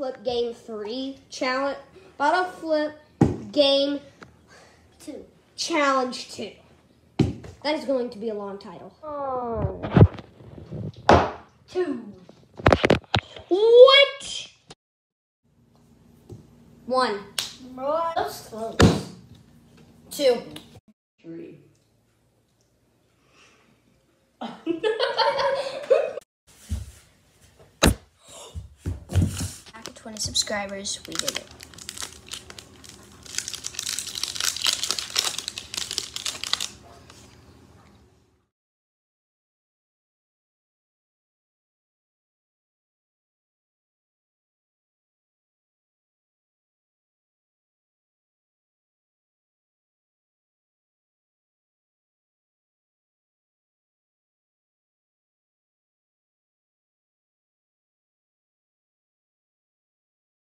flip game three challenge. Bottle flip game Two. challenge two. That is going to be a long title. Oh. Two. What? One, That was close. two. Three. 20 subscribers, we did it.